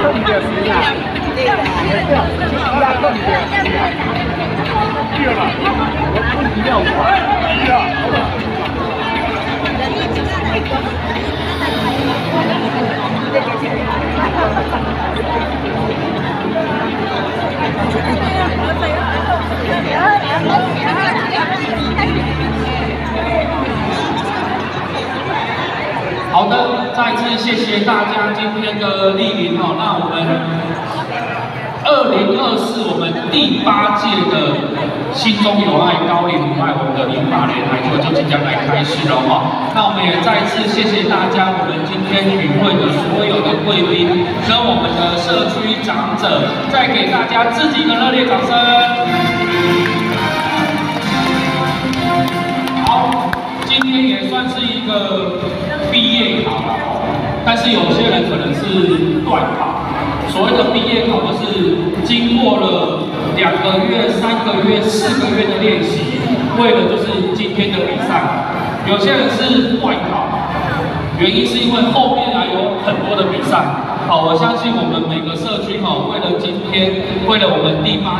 个时间。对啊。第二个，我不要我，再次谢谢大家今天的莅临哦。那我们二零二四我们第八届的心中有爱高龄舞爱我们的银马联台球就即将来开始了哈。那我们也再次谢谢大家，我们今天与会的所有的贵宾跟我们的社区长者，再给大家自己的热烈掌声。好，今天也算是一个。毕业考，但是有些人可能是断考。所谓的毕业考，就是经过了两个月、三个月、四个月的练习，为了就是今天的比赛。有些人是断考，原因是因为后面还有很多的比赛。好，我相信我们每个社区哈，为了今天，为了我们第八。